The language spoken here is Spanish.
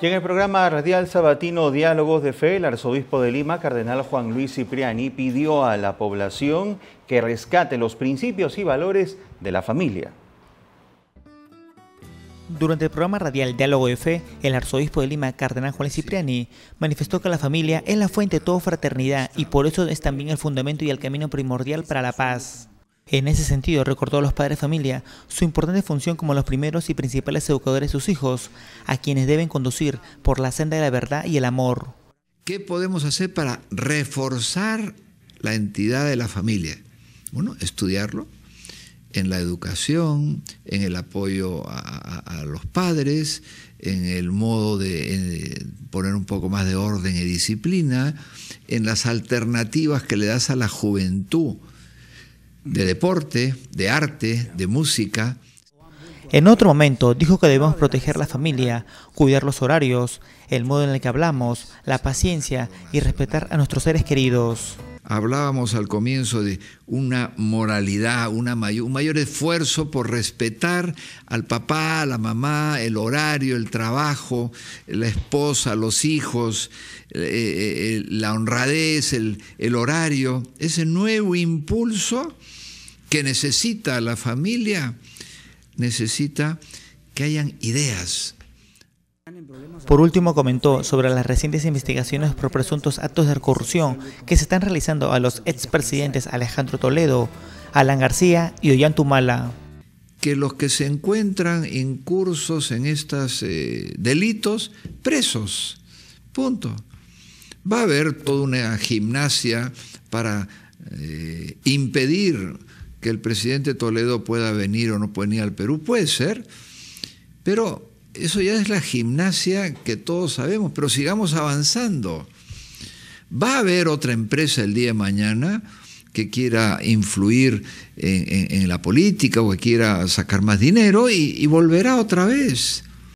Y en el programa radial sabatino Diálogos de Fe, el arzobispo de Lima, cardenal Juan Luis Cipriani, pidió a la población que rescate los principios y valores de la familia. Durante el programa radial Diálogo de Fe, el arzobispo de Lima, Cardenal Juan Luis Cipriani, manifestó que la familia es la fuente de toda fraternidad y por eso es también el fundamento y el camino primordial para la paz. En ese sentido, recordó a los padres de familia su importante función como los primeros y principales educadores de sus hijos, a quienes deben conducir por la senda de la verdad y el amor. ¿Qué podemos hacer para reforzar la entidad de la familia? Bueno, estudiarlo en la educación, en el apoyo a, los padres, en el modo de poner un poco más de orden y disciplina, en las alternativas que le das a la juventud de deporte, de arte, de música. En otro momento dijo que debemos proteger la familia, cuidar los horarios, el modo en el que hablamos, la paciencia y respetar a nuestros seres queridos. Hablábamos al comienzo de una moralidad, una mayor, un mayor esfuerzo por respetar al papá, a la mamá, el horario, el trabajo, la esposa, los hijos, eh, eh, la honradez, el, el horario, ese nuevo impulso que necesita la familia, necesita que hayan ideas. Por último, comentó sobre las recientes investigaciones por presuntos actos de corrupción que se están realizando a los expresidentes Alejandro Toledo, Alan García y Ollantumala. Que los que se encuentran incursos en estos eh, delitos, presos. Punto. Va a haber toda una gimnasia para eh, impedir que el presidente Toledo pueda venir o no pueda venir al Perú, puede ser, pero eso ya es la gimnasia que todos sabemos, pero sigamos avanzando. Va a haber otra empresa el día de mañana que quiera influir en, la política o que quiera sacar más dinero y volverá otra vez.